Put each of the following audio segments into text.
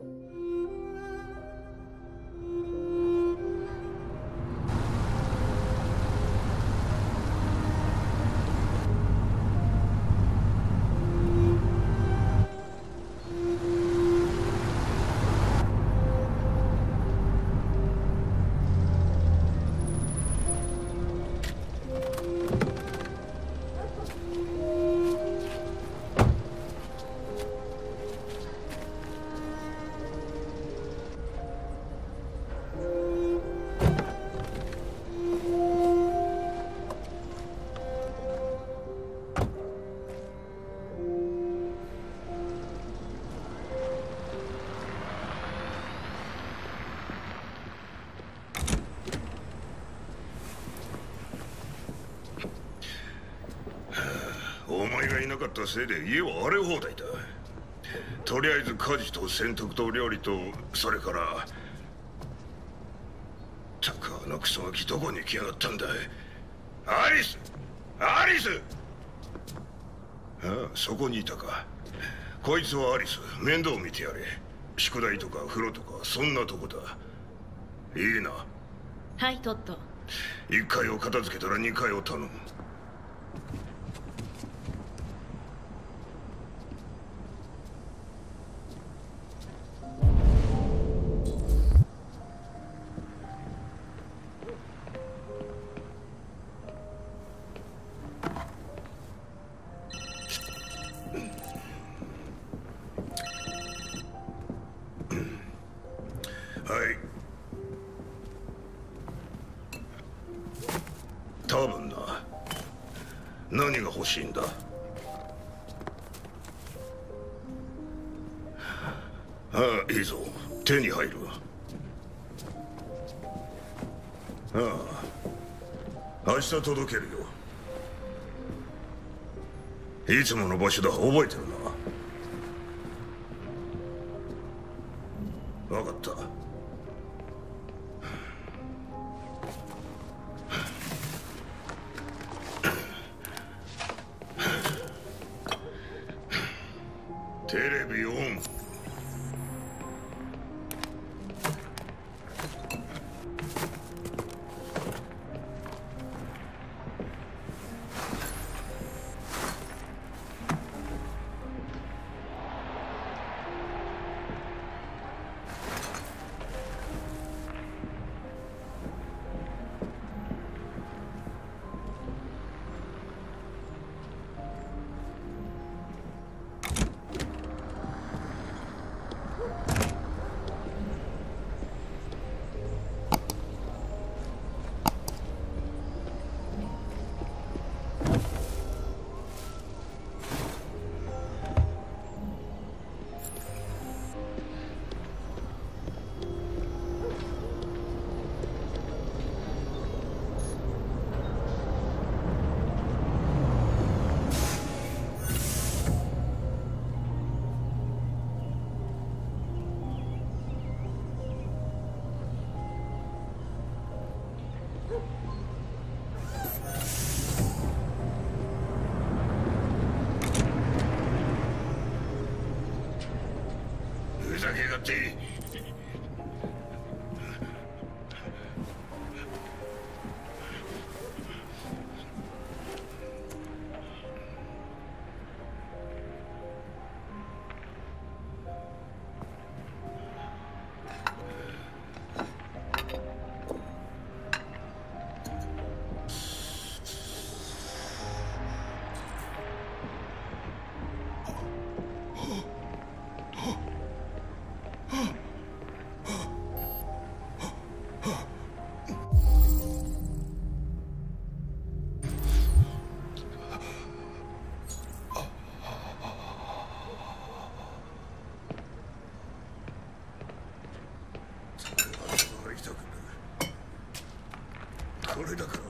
おなかったせいで家は荒れ放題だ。とりあえず家事と洗濯と料理とそれからたくあのクソガキどこに行きやがったんだアリス！アリス！ああそこにいたか。こいつはアリス。面倒見てやれ。宿題とか風呂とかそんなとこだ。いいな。はいトット。1階を片付けたら2階を頼むああいいぞ。手に入るああ明日届けるよ。いつもの場所だ。覚えてるな。Captain. Hadi bakalım.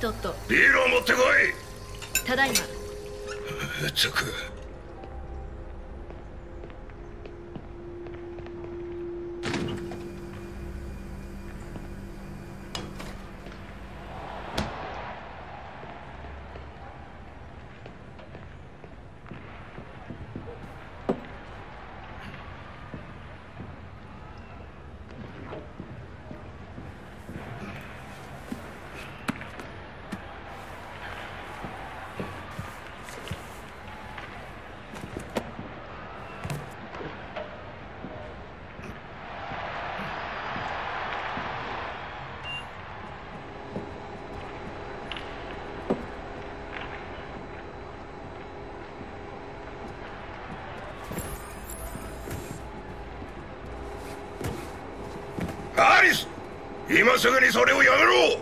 ざけやがってはいトットビールを持ってこい。ただいま。つくアリス。今すぐにそれをやめろ。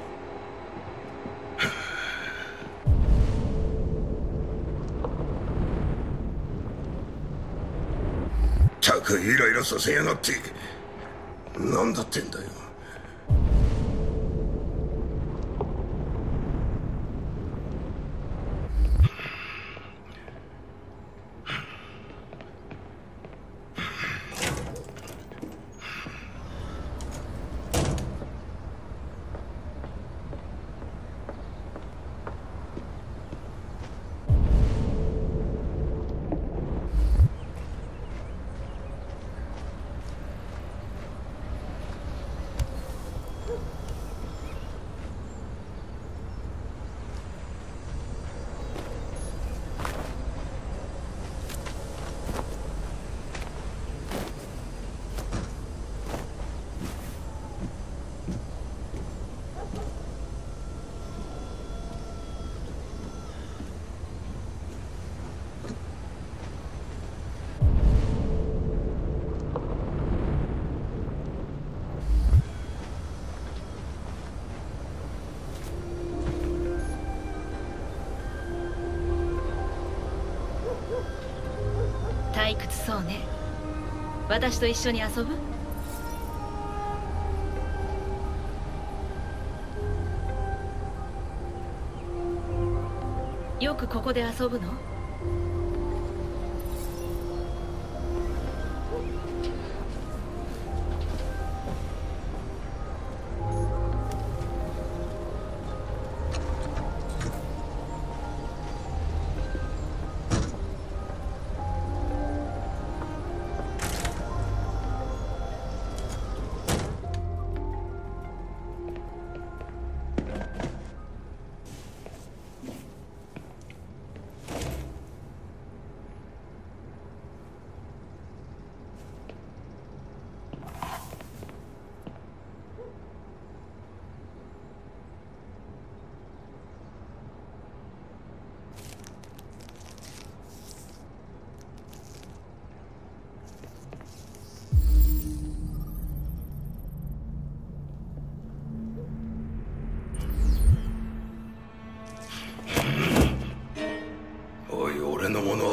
たくイライラさせやがって。何だってんだよ。そうね。私と一緒に遊ぶ？よくここで遊ぶの？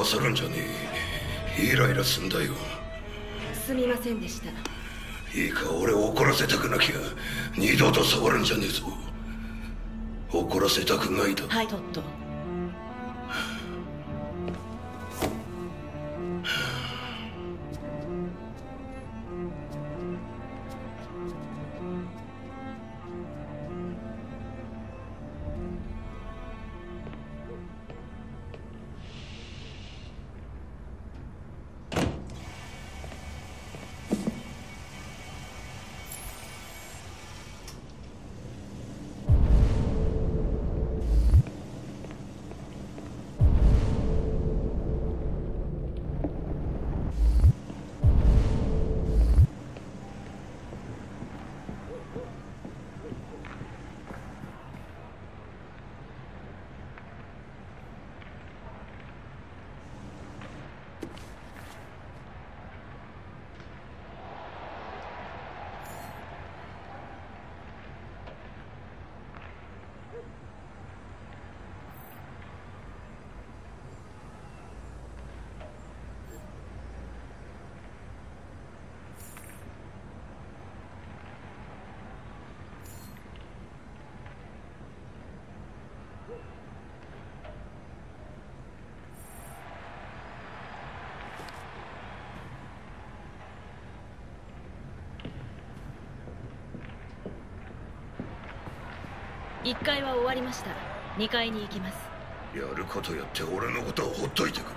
俺のものはするんじゃねえ。イライラすんだよ。すみませんでした。いいか俺を怒らせたくなきゃ二度と触るんじゃねえぞ。怒らせたくないだ。はいトット1階は終わりました。2階に行きます。やることやって俺のことをほっといてくれ。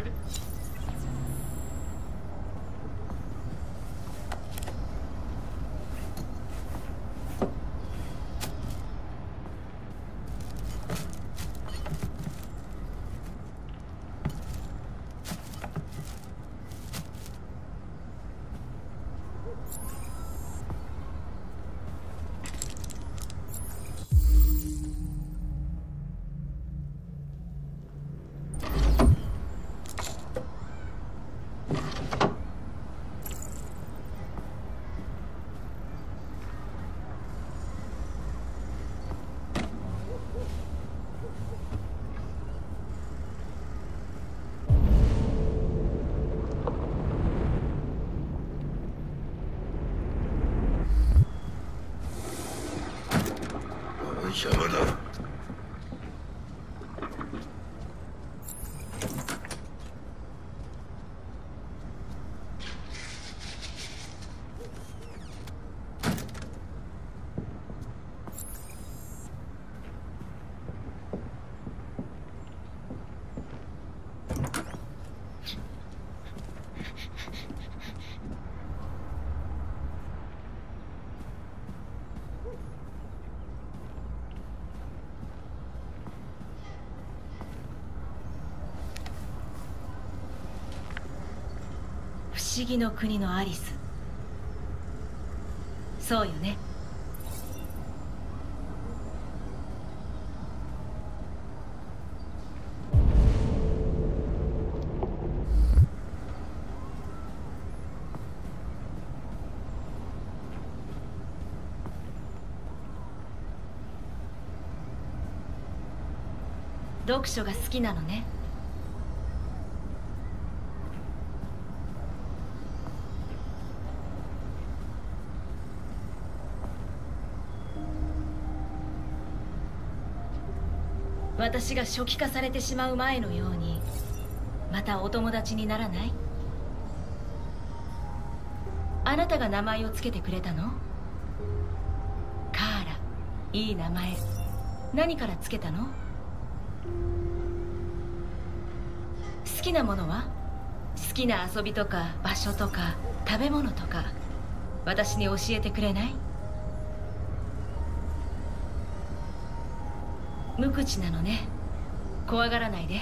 そ什么呢？思議の国のアリス。そうよね。読書が好きなのね。私が初期化されてしまう前のようにまたお友達にならない？あなたが名前を付けてくれたの？カーラいい名前。何から付けたの？好きなものは？好きな遊びとか場所とか食べ物とか私に教えてくれない？無口なのね。怖がらないで。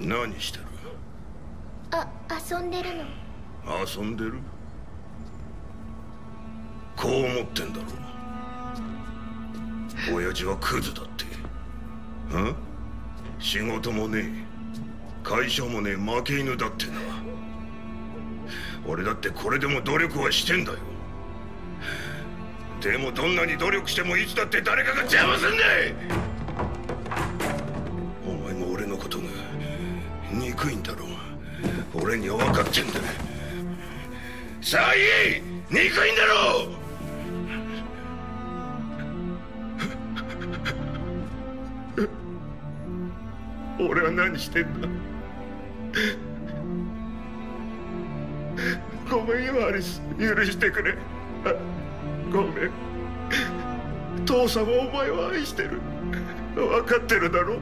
何してる？あ遊んでるの。遊んでる？こう思ってんだろ親父はクズだって。ん？仕事もねえ。会社もねえ。負け犬だってな。俺だってこれでも努力はしてんだよ。でもどんなに努力してもいつだって誰かが邪魔すんだおに分かってんだ。さあ言え憎いんだろ俺は何してんだ？ごめんよアリス。許してくれ。ごめん。父さんはお前を愛してる。分かってるだろ？